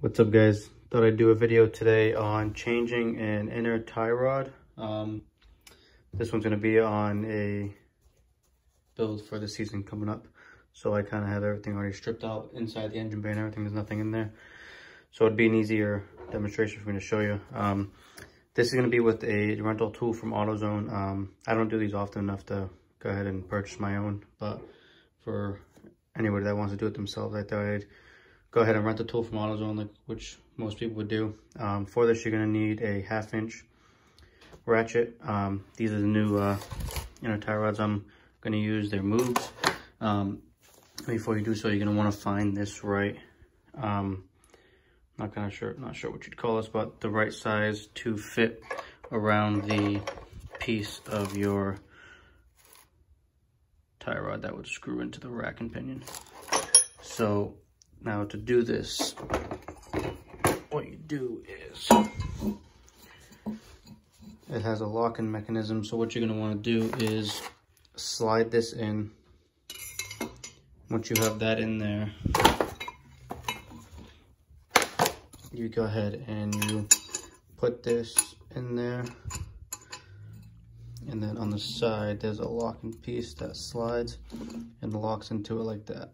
What's up guys? Thought I'd do a video today on changing an inner tie rod. Um, this one's going to be on a build for the season coming up. So I kind of have everything already stripped out inside the engine bay and everything. There's nothing in there. So it'd be an easier demonstration for me to show you. Um, this is going to be with a rental tool from AutoZone. Um, I don't do these often enough to go ahead and purchase my own. But for anybody that wants to do it themselves, I thought I'd go ahead and rent the tool from AutoZone, like, which most people would do. Um, for this, you're going to need a half inch ratchet. Um, these are the new uh, inner tie rods I'm going to use. They're Moogs. Um, before you do so, you're going to want to find this right, um, not kind of sure, not sure what you'd call this, but the right size to fit around the piece of your tie rod that would screw into the rack and pinion. So now to do this, what you do is, it has a locking mechanism. So what you're gonna wanna do is slide this in. Once you have that in there, you go ahead and you put this in there. And then on the side, there's a locking piece that slides and locks into it like that.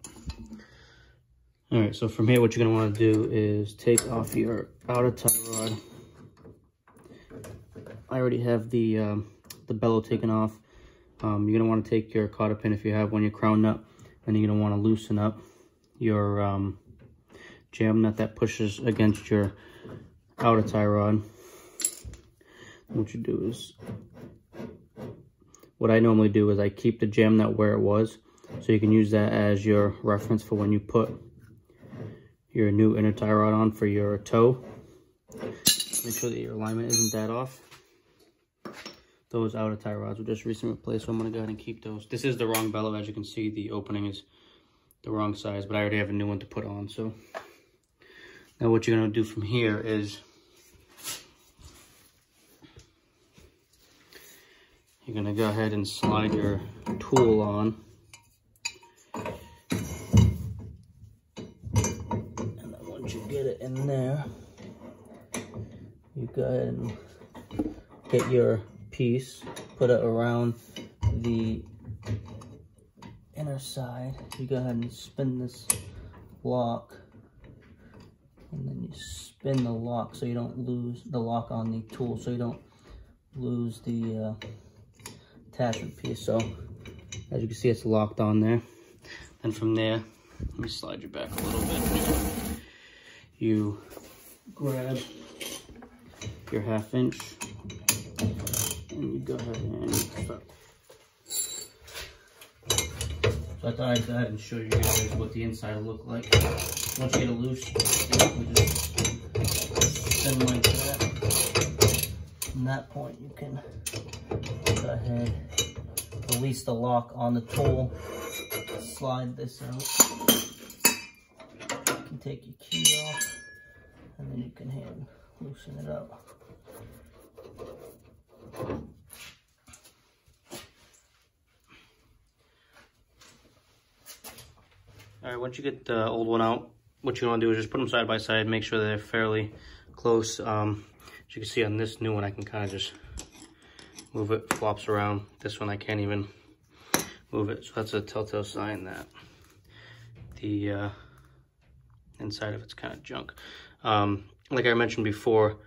All right, so from here, what you're gonna wanna do is take off your outer tie rod. I already have the um, the bellow taken off. Um, you're gonna wanna take your cotter pin if you have one, your crown nut, and you're gonna wanna loosen up your um, jam nut that pushes against your outer tie rod. What you do is, what I normally do is I keep the jam nut where it was, so you can use that as your reference for when you put your new inner tie rod on for your toe. Make sure that your alignment isn't that off. Those outer tie rods were just recently replaced, so I'm gonna go ahead and keep those. This is the wrong bellow, as you can see, the opening is the wrong size, but I already have a new one to put on, so. Now what you're gonna do from here is you're gonna go ahead and slide your tool on in there. You go ahead and get your piece, put it around the inner side. You go ahead and spin this lock. And then you spin the lock so you don't lose the lock on the tool, so you don't lose the uh, attachment piece. So as you can see, it's locked on there. And from there, let me slide you back a little bit you grab your half inch and you go ahead and start. So I thought I'd go ahead and show you guys what the inside will look like. Once you get it loose, you just spin like that. From that point, you can go ahead, release the lock on the tool, slide this out take your key off and then you can hand loosen it up. All right, once you get the old one out, what you want to do is just put them side by side, make sure they're fairly close. Um, as you can see on this new one, I can kind of just move it, flops around. This one, I can't even move it. So that's a telltale sign that the uh, inside of it's kind of junk. Um, like I mentioned before,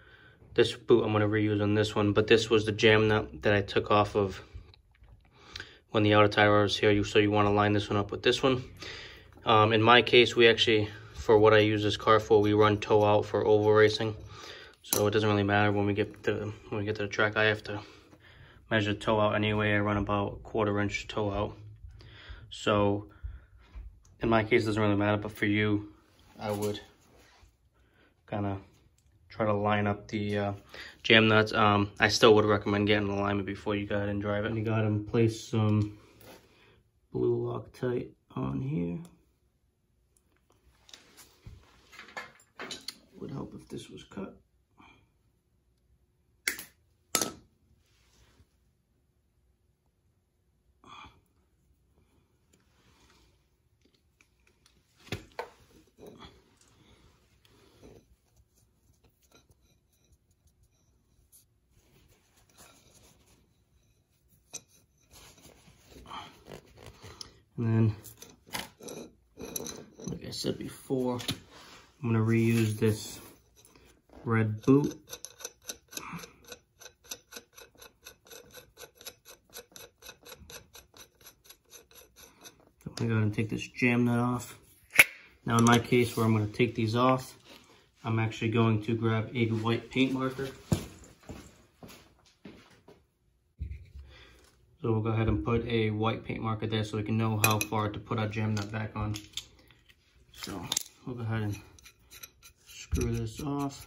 this boot I'm going to reuse on this one, but this was the jam nut that I took off of when the outer tire was here. So you want to line this one up with this one. Um, in my case, we actually, for what I use this car for, we run toe out for oval racing. So it doesn't really matter when we get to when we get to the track. I have to measure toe out anyway. I run about quarter inch toe out. So in my case, it doesn't really matter, but for you, I would kind of try to line up the uh, jam nuts. Um, I still would recommend getting the alignment before you go ahead and drive it. And You got to place some blue Loctite on here. Would help if this was cut. And then, like I said before, I'm gonna reuse this red boot. I'm gonna go ahead and take this jam nut off. Now in my case where I'm gonna take these off, I'm actually going to grab a white paint marker. So we'll go ahead and put a white paint marker there so we can know how far to put our jam nut back on. So we'll go ahead and screw this off.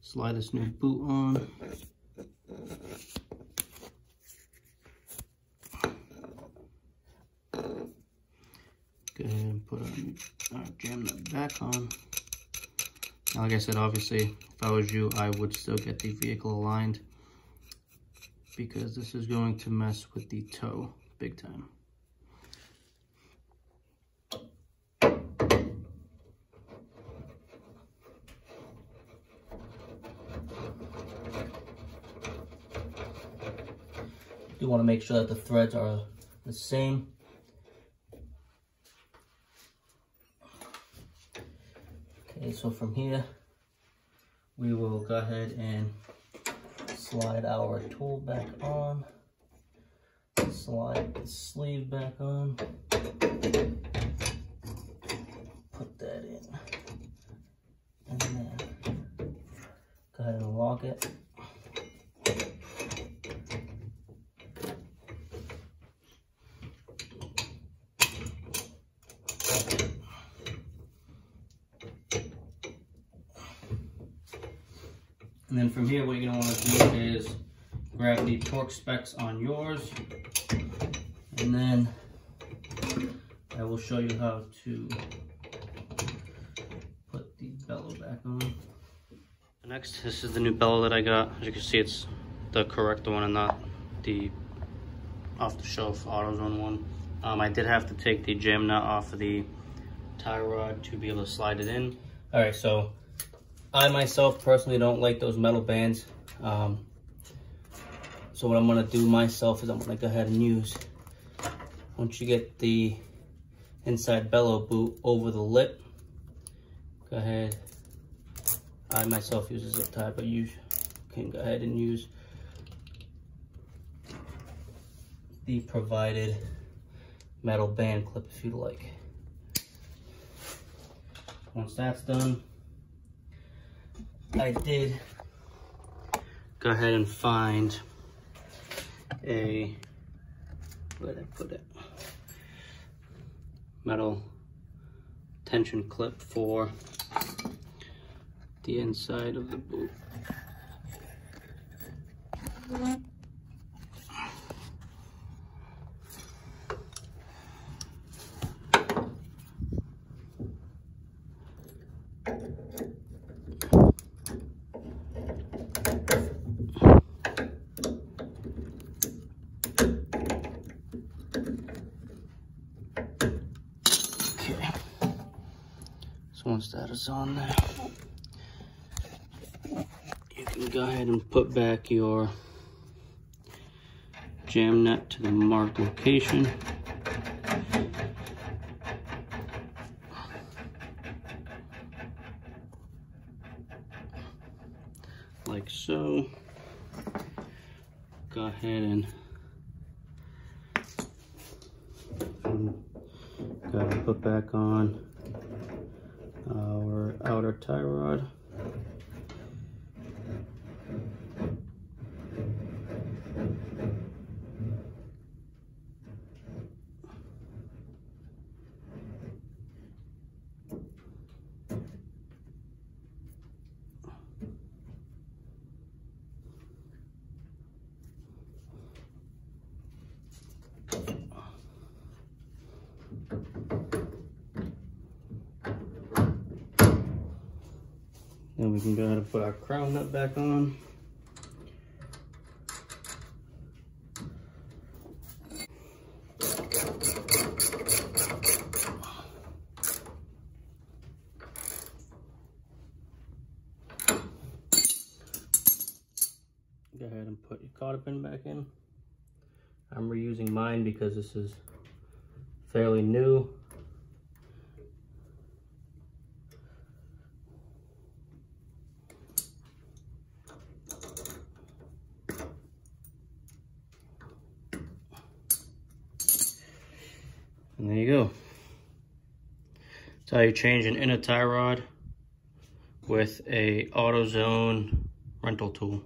Slide this new boot on. Go ahead and put our jam nut back on. Like I said, obviously, if I was you, I would still get the vehicle aligned because this is going to mess with the toe big time. You want to make sure that the threads are the same so from here, we will go ahead and slide our tool back on, slide the sleeve back on, put that in, and then go ahead and lock it. And then from here, what you're gonna wanna do is grab the torque specs on yours. And then I will show you how to put the bellow back on. Next, this is the new bellow that I got. As you can see, it's the correct one and not the off-the-shelf AutoZone one. Um, I did have to take the jam nut off of the tie rod to be able to slide it in. All right, so I myself personally don't like those metal bands. Um, so what I'm gonna do myself is I'm gonna go ahead and use, once you get the inside bellow boot over the lip, go ahead, I myself use a zip tie, but you can go ahead and use the provided metal band clip if you like. Once that's done, I did go ahead and find a, where did I put it? Metal tension clip for the inside of the boot. Once that is on there, you can go ahead and put back your jam nut to the marked location. Like so. Go ahead and go ahead and put back on outer tie rod. Then we can go ahead and put our crown nut back on. go ahead and put your cotter pin back in. I'm reusing mine because this is fairly new. And there you go. That's how you change an inner tie rod with a AutoZone rental tool.